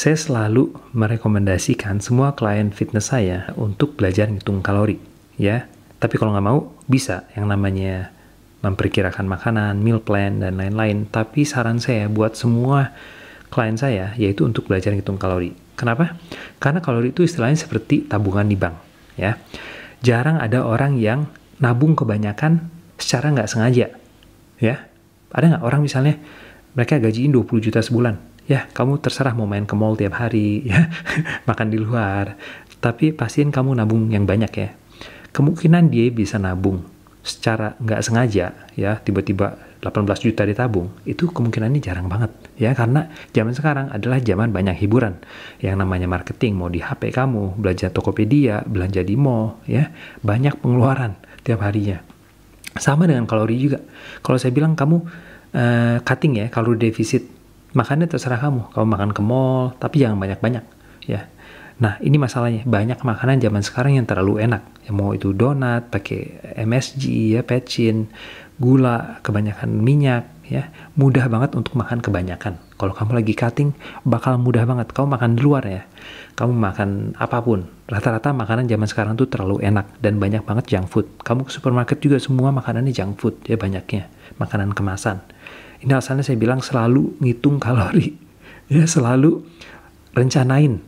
saya selalu merekomendasikan semua klien fitness saya untuk belajar ngitung kalori, ya. Tapi kalau nggak mau, bisa yang namanya memperkirakan makanan, meal plan, dan lain-lain. Tapi saran saya buat semua klien saya, yaitu untuk belajar ngitung kalori. Kenapa? Karena kalori itu istilahnya seperti tabungan di bank, ya. Jarang ada orang yang nabung kebanyakan secara nggak sengaja, ya. Ada nggak orang misalnya mereka gajiin 20 juta sebulan, ya kamu terserah mau main ke mall tiap hari ya. Makan di luar. Tapi pastiin kamu nabung yang banyak ya. Kemungkinan dia bisa nabung secara nggak sengaja ya. Tiba-tiba 18 juta ditabung itu kemungkinannya jarang banget ya. Karena zaman sekarang adalah zaman banyak hiburan. Yang namanya marketing mau di HP kamu belanja Tokopedia belanja di mall ya. Banyak pengeluaran tiap harinya. Sama dengan kalori juga. Kalau saya bilang kamu uh, cutting ya kalori defisit makannya terserah kamu. Kamu makan ke mall tapi jangan banyak-banyak ya. Nah ini masalahnya. Banyak makanan zaman sekarang yang terlalu enak. Ya mau itu donat pakai MSG ya pecin gula kebanyakan minyak ya. Mudah banget untuk makan kebanyakan. Kalau kamu lagi cutting bakal mudah banget. Kamu makan di luar ya. Kamu makan apa pun. Rata-rata makanan zaman sekarang tuh terlalu enak dan banyak banget junk food. Kamu ke supermarket juga semua makanannya junk food ya banyaknya. Makanan kemasan ini alasannya saya bilang selalu ngitung kalori. Ya, selalu rencanain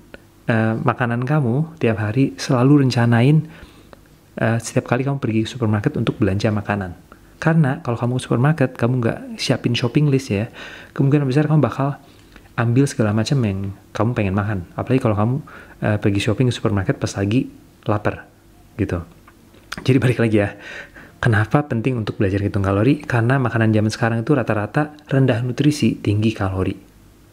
uh, makanan kamu tiap hari, selalu rencanain uh, setiap kali kamu pergi ke supermarket untuk belanja makanan. Karena kalau kamu ke supermarket, kamu nggak siapin shopping list ya, kemungkinan besar kamu bakal ambil segala macam yang kamu pengen makan. Apalagi kalau kamu uh, pergi shopping ke supermarket pas lagi lapar, gitu. Jadi balik lagi ya, Kenapa penting untuk belajar hitung kalori? Karena makanan zaman sekarang itu rata-rata rendah nutrisi, tinggi kalori.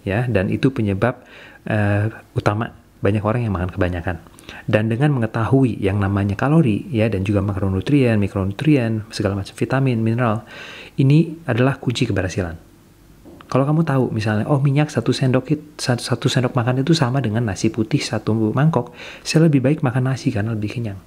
Ya, dan itu penyebab uh, utama banyak orang yang makan kebanyakan. Dan dengan mengetahui yang namanya kalori ya dan juga makronutrien, mikronutrien, segala macam vitamin, mineral, ini adalah kunci keberhasilan. Kalau kamu tahu misalnya, oh minyak satu sendok satu, satu sendok makan itu sama dengan nasi putih satu mangkok, saya lebih baik makan nasi karena lebih kenyang.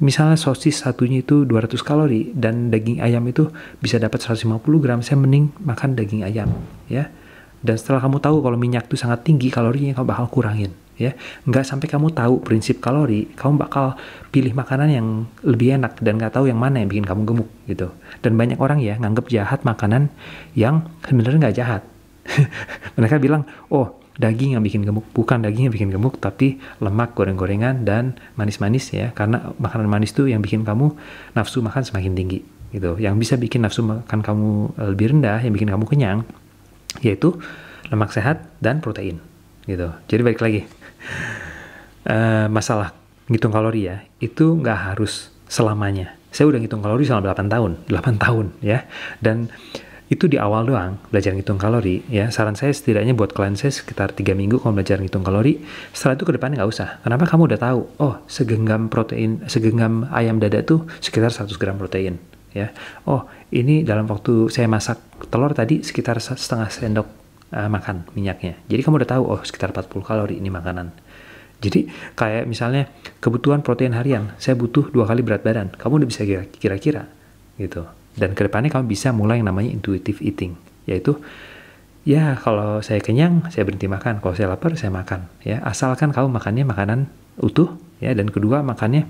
Misalnya sosis satunya itu 200 kalori dan daging ayam itu bisa dapat 150 gram, saya mending makan daging ayam, ya. Dan setelah kamu tahu kalau minyak itu sangat tinggi kalorinya, kamu bakal kurangin, ya. Nggak sampai kamu tahu prinsip kalori, kamu bakal pilih makanan yang lebih enak dan nggak tahu yang mana yang bikin kamu gemuk, gitu. Dan banyak orang ya nganggap jahat makanan yang sebenarnya nggak jahat. Mereka bilang, oh daging yang bikin gemuk, bukan daging yang bikin gemuk, tapi lemak, goreng-gorengan, dan manis-manis ya. Karena makanan manis itu yang bikin kamu nafsu makan semakin tinggi. gitu. Yang bisa bikin nafsu makan kamu lebih rendah, yang bikin kamu kenyang, yaitu lemak sehat dan protein. Gitu. Jadi balik lagi, uh, masalah ngitung kalori ya, itu nggak harus selamanya. Saya udah ngitung kalori selama 8 tahun, 8 tahun ya. Dan itu di awal doang belajar ngitung kalori ya. Saran saya setidaknya buat klien saya sekitar tiga minggu kalau belajar ngitung kalori setelah itu ke depannya nggak usah. Kenapa? Kamu udah tahu oh segenggam protein segenggam ayam dada tuh sekitar 100 gram protein ya. Oh ini dalam waktu saya masak telur tadi sekitar setengah sendok uh, makan minyaknya jadi kamu udah tahu oh sekitar 40 kalori ini makanan jadi kayak misalnya kebutuhan protein harian, saya butuh dua kali berat badan. Kamu udah bisa kira-kira gitu. Dan ke depannya kamu bisa mulai yang namanya intuitive eating, yaitu ya kalau saya kenyang saya berhenti makan, kalau saya lapar saya makan. Ya asalkan kamu makannya makanan utuh, ya dan kedua makannya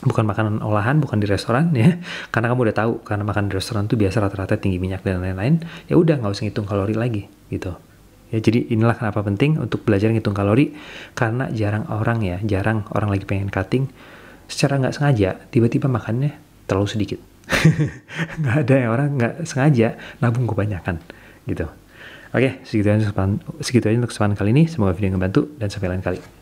bukan makanan olahan, bukan di restoran ya, karena kamu udah tahu karena makan di restoran itu biasa rata-rata tinggi minyak dan lain-lain. Ya udah nggak usah ngitung kalori lagi gitu. Ya, jadi inilah kenapa penting untuk belajar ngitung kalori karena jarang orang ya, jarang orang lagi pengen cutting secara nggak sengaja tiba-tiba makannya terlalu sedikit. nggak ada yang orang nggak sengaja nabung kebanyakan gitu. Oke, segitu aja, segitu aja untuk kesempatan kali ini. Semoga video ngebantu dan sampai lain kali.